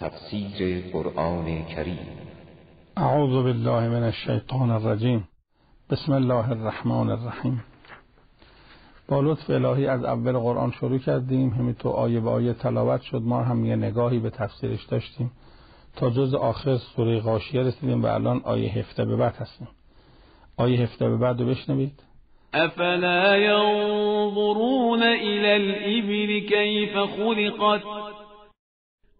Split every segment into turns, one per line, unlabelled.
تفسیر قرآن کریم.
اعوذ بالله من الشیطان الرجیم. بسم الله الرحمن الرحیم. با لطف الهی از اول قرآن شروع کردیم. همین تو آیه به آیه تلاوت شد. ما هم یه نگاهی به تفسیرش داشتیم. تا جز آخر سوره غاشیه رسیدیم و الان آیه هفته به بعد هستیم. آیه هفته به بعد رو بشنوید.
افلا ينظرون الى الابل كيف خلقت؟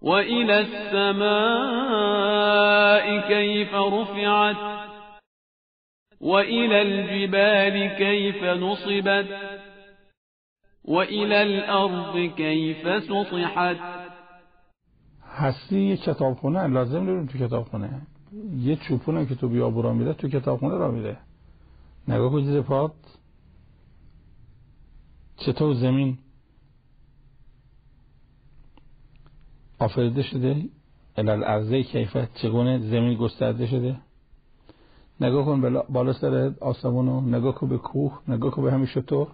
وإلى السماء كيف رفعت وإلى الجبال كيف نصبت وإلى الأرض كيف سطحت.
هستی یه کتابخونه لازم داریم تو کتابخونه. یه چوپونه که تو بیابو را میره تو کتابخونه را میره. نگاه زیر پات. چطور زمین آفریده شده؟ الال ارزه کیفت چگونه زمین گسترده شده؟ نگاه کن بالا سر آسمانو نگاه کن به کوه نگاه کن به همین شطور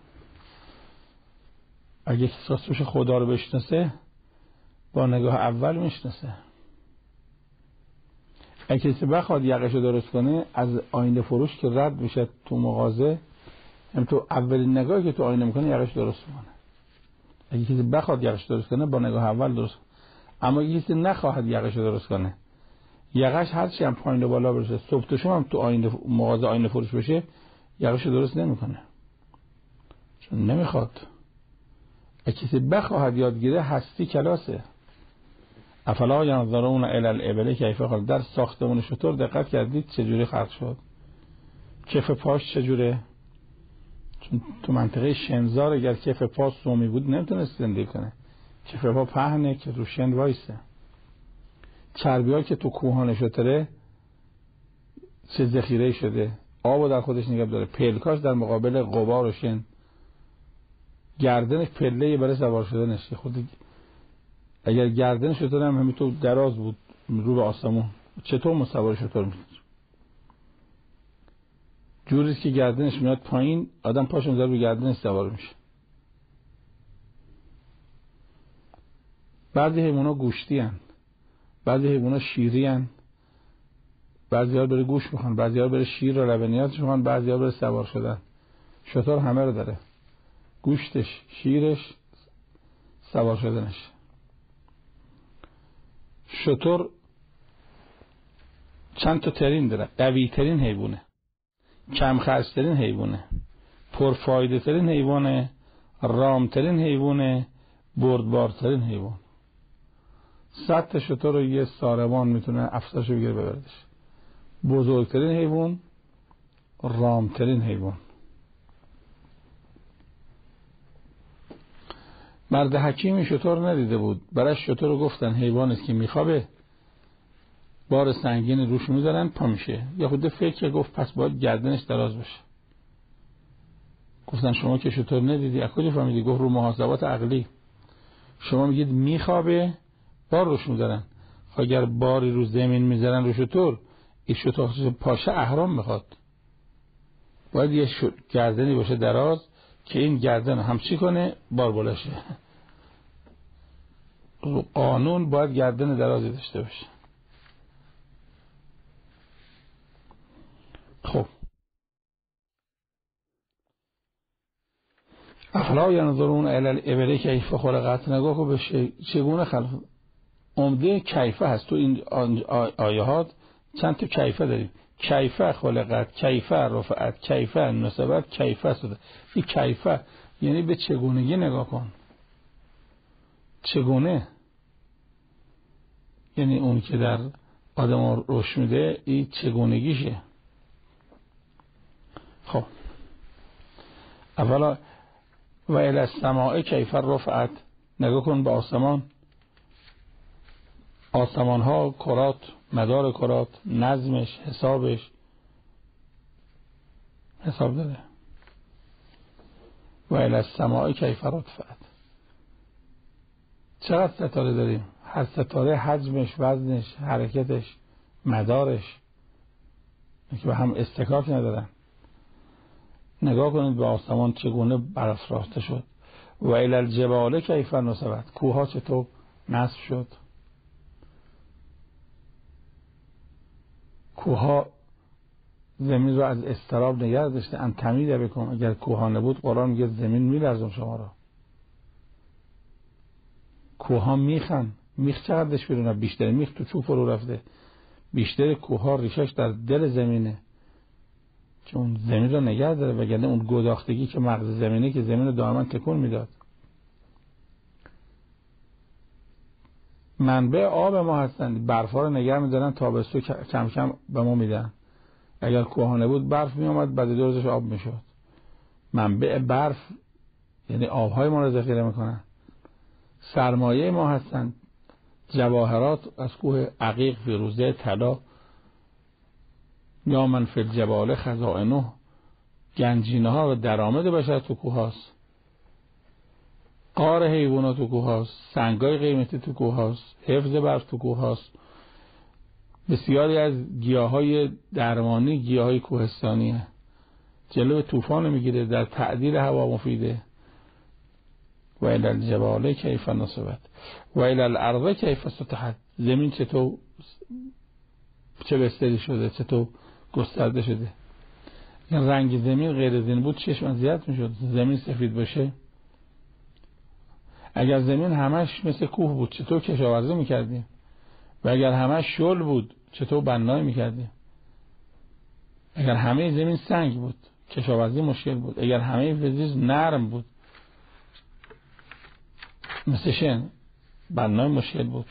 اگه کسی خدا رو بشناسه با نگاه اول می‌شناسه. اگه کسی بخواد یقش رو درست کنه از آینه فروش که رد میشه تو مغازه هم تو اولین نگاهی که تو آینه می‌کنه یقش درست می‌کنه. اگه کسی بخواد یقش درست کنه با نگاه اول درست اما کسی نخواهد یقش درست کنه. یقش هر چی هم پایین و بالا برسه صبح تو شما هم تو آینه مغازه آینه فروش بشه یقش درست نمی‌کنه. چون نمی‌خواد. اگه کسی بخواهد یادگیره هستی کلاسه. افلا ینظرون الی الابل کیف خلق در ساختمون شطور دقت کردید چجوری خلق شد؟ کف پاش چجوره؟ چون تو منطقه شنزار اگر کف پا سومی بود نمی‌تونست زندگی کنه. کف پا پهنه که رو شند وایسه چربی که تو کوهان شطره چه ذخیره شده؟ آب در خودش نگه داره. پلکاش در مقابل قبار و شن گردنش پله برای سوار شدنش. خود اگر گردن شطور هم همینطور دراز بود رو به آسمون. چطور مصور شطور میشه جوریست که گردنش میاد پایین آدم پاش می‌ذاره رو گردنش سوار میشه. بعضی حیونا گوشتی هن. بعضی حیونا شیری هن. بعضی ها بره گوش بخوان بعضی ها بره شیر و لبنیاتش بخوان بعضی ها بره سوار شدن. شطور همه رو داره. گوشتش شیرش سوار شدنش. شطور چند تا ترین داره. قوی ترین حیوانه. کم ترین حیوانه. پرفایده ترین حیوانه. رام ترین حیوانه. بردبار ترین حیوان. صد تا رو یه ساربان می‌تونه افسرش بگیره ببردش بزرگترین حیوان رامترین حیوان. مرد حکیمی شطور ندیده بود. برای شطور رو گفتن حیوانی که میخوابه. بار سنگین روش می‌ذارن پا میشه. خود فکر گفت پس باید گردنش دراز بشه. گفتن شما که شطور ندیدی؟ از کجا فهمیدی؟ گفت رو محاسبات عقلی. شما میگید میخوابه بار روش می‌ذارن. خب اگر باری رو زمین می‌ذارن رو شطور این شطور پاشه احرام می‌خواد. باید یه گردنی باشه دراز که این گردن همچی کنه؟ بار بلشه قانون باید گردن درازی داشته باشه. خب. افلا ینظرون الی الابل کیف خلقت نگاه به چگونه خلق عمده کیفه هست. تو این آیات چند تا کیفه داریم. کیفه خلقت کیفه رفعت کیفه نصبت کیفه شده این کیفه یعنی به چگونگی نگاه کن. چگونه؟ یعنی اون که در آدم روش میده این چگونگیشه. خب. اولا و الى السماء کیف رفعت. نگاه کن به آسمان. آسمان ها کرات مدار کرات نظمش حسابش حساب داره. و السماء کیف رفعت. چقدر ستاره داریم؟ هر ستاره حجمش وزنش حرکتش مدارش. که به هم استکاک ندارن. نگاه کنید به آسمان چگونه برافراشته شد. و الى الجبال کیف نصبت. کوها چطور نصب شد؟ کوها زمین رو از استراب نگه داشته. ان تمیده بکن. اگر کوها نبود قرآن میگه زمین میلرزم شما را. کوها میخن. میخ چقدرش بیرونه بیشتر میخ تو چوب فرو رفته. بیشتر کوها ریشش در دل زمینه. چون زمین رو نگه داره. وگرنه اون گداختگی که مغز زمینه که زمین رو دائما تکون می‌داد. منبع آب ما هستند برفا رو نگه میدارن تابستو کم کم به ما میدن. اگر کوهانه بود برف میامد بعد دو روزش آب می‌شد. منبع برف یعنی آبهای ما رو ذخیره می‌کنن. سرمایه ما هستند جواهرات از کوه عقیق فیروزه طلا. یا من فی الجبال خزائنه. گنجینه ها و درآمد بشر تو کوه هاست. قار حیوانات تو کوه هاست سنگای قیمتی تو کوه هاست حفظ برف تو کوه هاست. بسیاری از گیاه های درمانی گیاه های کوهستانیه. جلو طوفان می‌گیره در تعدیل هوا مفیده. و الى الجبال کیف نصبت. و الى الارض کیف سطحت. زمین چطور چه بستری شده چطور گسترده شده. این رنگ زمین غیر زمین بود چشم اذیت می‌شد. زمین سفید باشه. اگر زمین همش مثل کوه بود چطور کشاورزی می‌کردیم و اگر همش شل بود چطور بنای می‌کردیم اگر همه زمین سنگ بود کشاورزی مشکل بود. اگر همه فزیز نرم بود مثل شن بنای مشکل بود.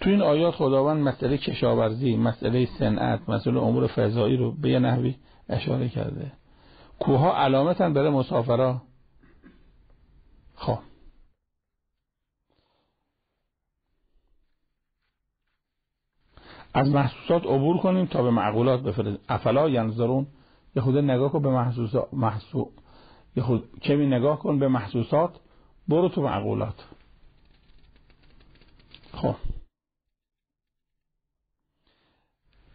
تو این آیات خداوند مسئله کشاورزی مسئله صنعت مسئله امور فضایی رو به یه نحوی اشاره کرده. کوها علامتن برای مسافرا خب از محسوسات عبور کنیم تا به معقولات بفرستیم. افلا ینظرون؟ یه خود نگاه کن به محسوسات محسو... یه خود کمی نگاه کن به محسوسات. برو تو معقولات. خب.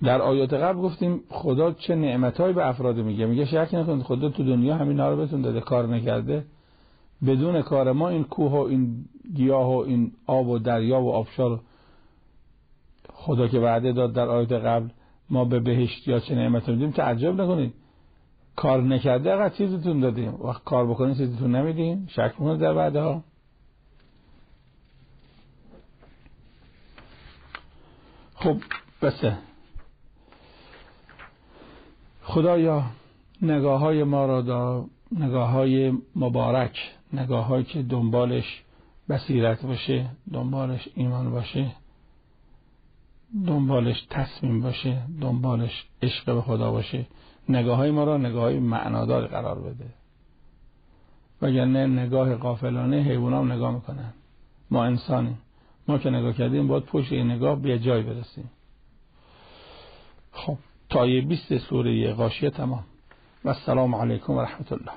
در آیات قبل گفتیم خدا چه نعمتهایی به افراد میگه. میگه شک نکنید خدا تو دنیا همین رو بهتون داده کار نکرده. بدون کار ما این کوه و این گیاه و این آب و دریا و آبشار خدا که وعده داد در آیات قبل ما به بهشت یا چه نعمت میدیم تعجب نکنید. کار نکرده اگر چیزتون دادیم. وقت کار بکنید چیزتون نمیدیم شک می‌کنید در وعده ها خب بسه. خدایا نگاه های ما را دا. نگاه های مبارک. نگاه هایی که دنبالش بصیرت باشه دنبالش ایمان باشه. دنبالش تصمیم باشه دنبالش عشق به خدا باشه. نگاه های ما را نگاه های معنادار قرار بده. وگرنه نگاه قافلانه حیوان هم نگاه می‌کنن. ما انسانیم. ما که نگاه کردیم باید پشت این نگاه به جای برسیم. خب تایه 20 سوره غاشیه تمام. و السلام علیکم و رحمت الله.